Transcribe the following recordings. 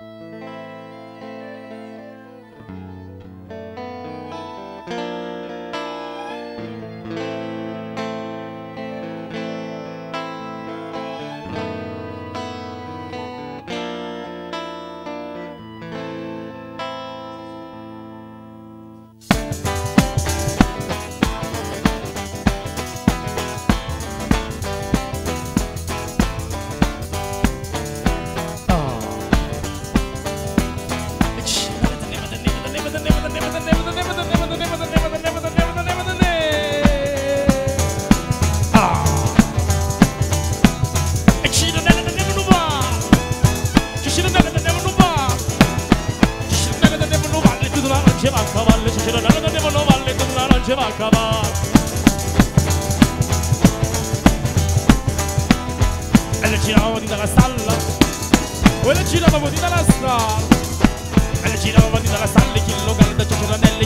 う。ce va a cavallo, se ce la danno devono valle, con la non ce va a cavallo. E le giravamo di dalla stalla, e le giravamo di dalla stalla, e le giravamo di dalla stalla, chi lo guarda c'è la nella.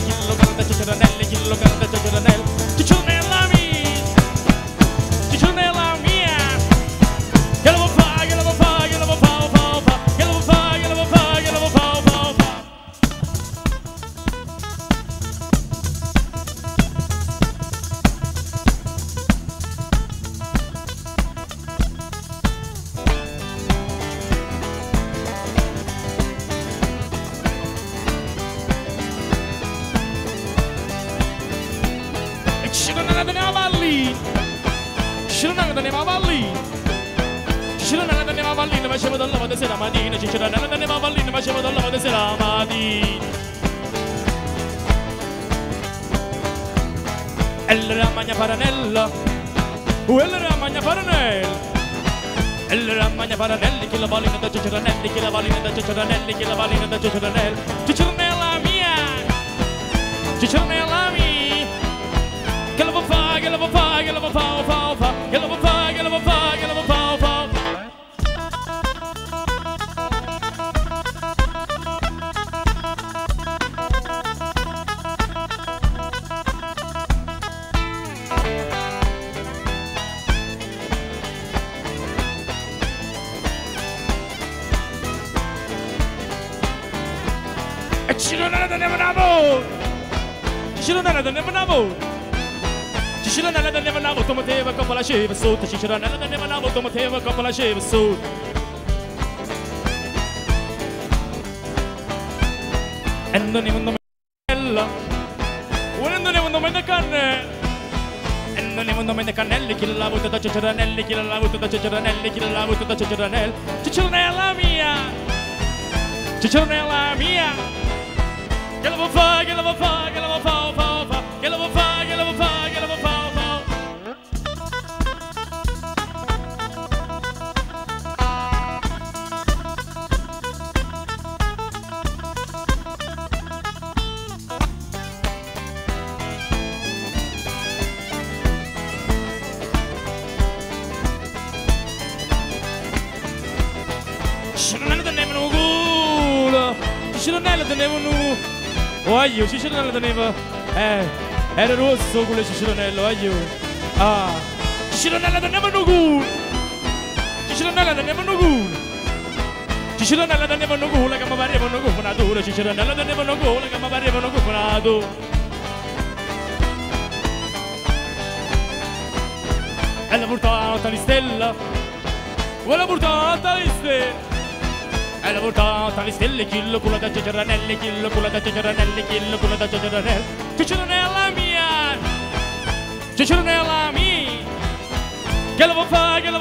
the name of our lead. Should've known the name of our lead. Should've known the name of our lead. Ma c'è la madre sera mattina. Should've known the name of our lead. Ma c'è la madre sera mattina. El ramagna paranella. El ramagna paranella. El ramagna paranelli, che la valina da Cicciaranelli, che la valina da Cicciaranelli, che la valina da Cicciaranelli. Cicciaranella mia. Cicciaranella E ci non è da non è da ci non è da nemmeno tu mi teva con la sceva sotto ci non è da nemmeno tu mi teva con la sceva sotto e non è un nome bella non è un nome canne e non è un nome cannelli chi l'ha avuto da ciceranelli chi l'ha avuto da ciceranelli chi l'ha avuto da ciceranelli cicerenella mia cicerenella mia che la vuoi fare, che la vuoi fare, che la vuoi fare, fa, aiu, Ciceronello teneva... Eh, era rosso quello Ciceronello, aiu. Ah, Ciceronello teneva un culo. Ciceronello teneva un culo. Ciceronello teneva un culo che mi pareva un cufonatura. Ciceronello teneva un culo che mi pareva un cufonatura. E l'ha portata di stella. E l'ha portata di stella, La portata alle stelle, chillo culo da ciceranelli, chillo culo da ciceranelli, chillo culo da. Cicerenella mia, mia. Che vuoi fare, che la